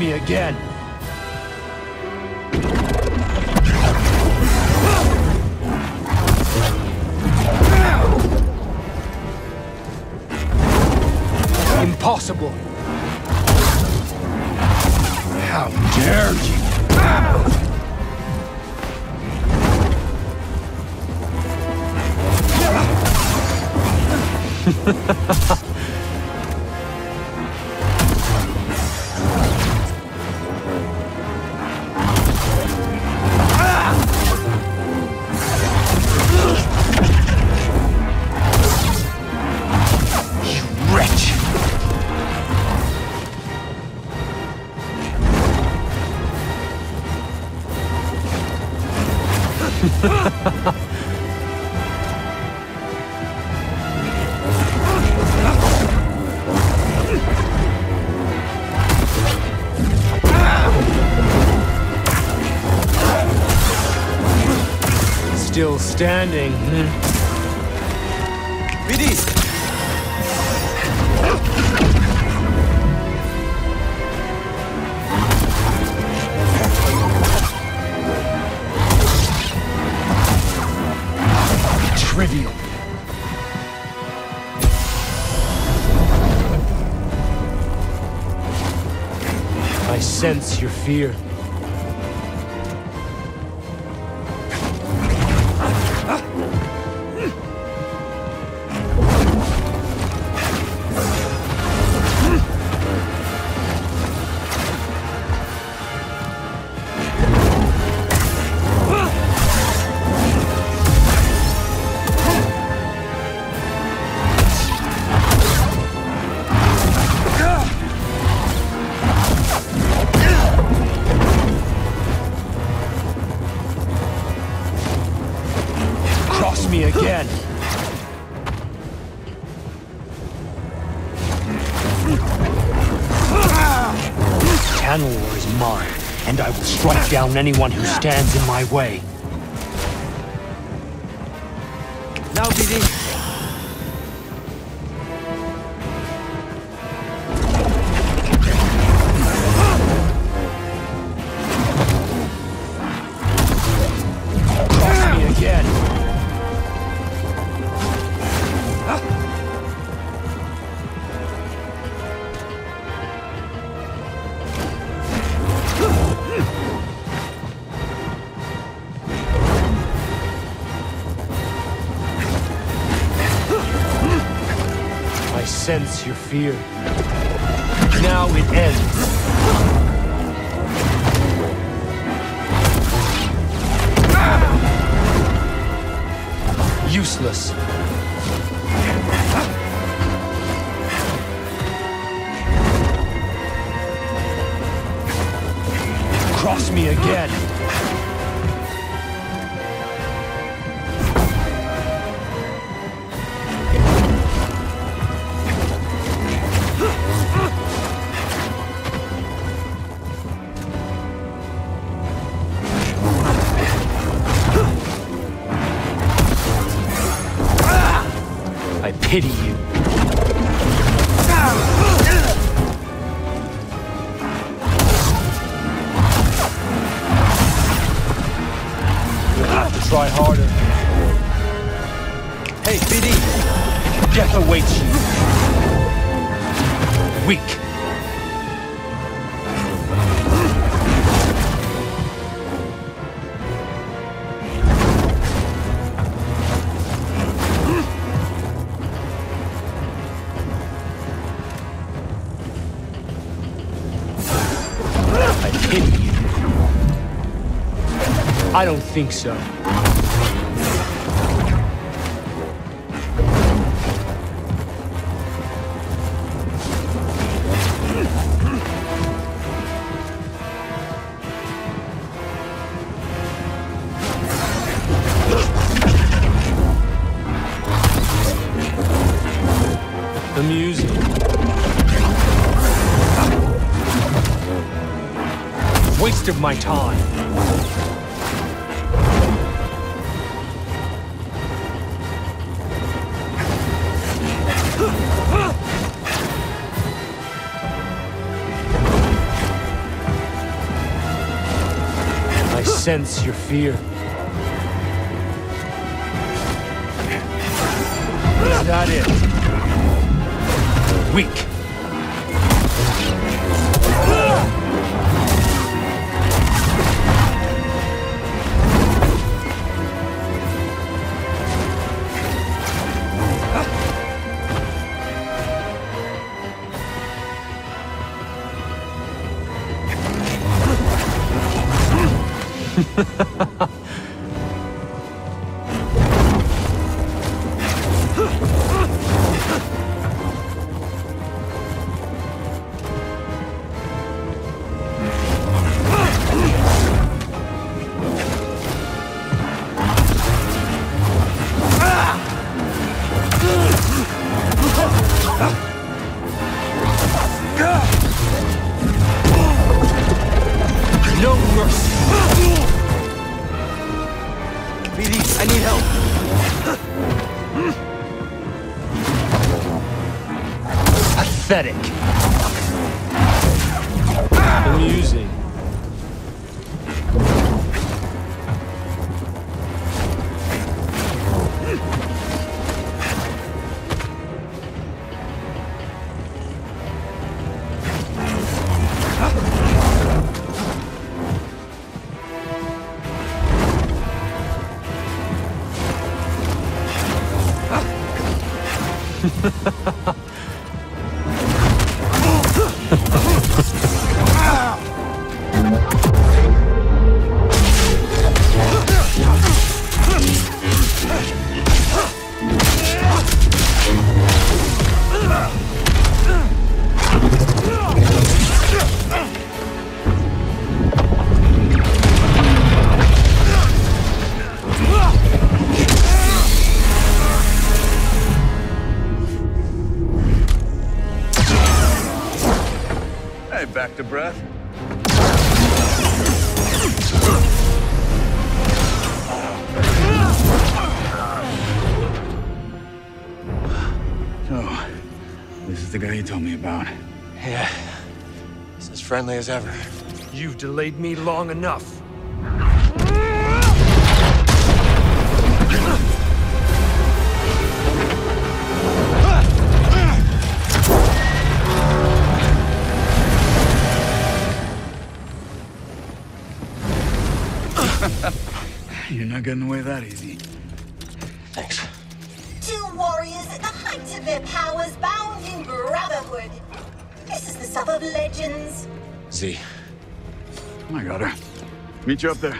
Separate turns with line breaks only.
me again. Impossible. How dare you! You Still standing. hmm? Sense your fear. Again. Tanalorr is mine, and I will strike down anyone who stands in my way.
Now, BD!
Sense your fear. Now it ends. Useless. Cross me again. Pity you. You'll have to try harder.
Hey, BD!
Death awaits you. Weak. I don't think so. Amusing. Waste of my time. Sense your fear. Is that it? Weak. No mercy. Pathetic. Amusing.
Hey, back to breath. So, this is the guy you told me about.
Yeah. He's as friendly as ever.
You've delayed me long enough.
Not getting away that easy.
Thanks.
Two warriors at the height of their powers bound in brotherhood. This is the stuff of legends.
Z,
I got her. Meet you up there.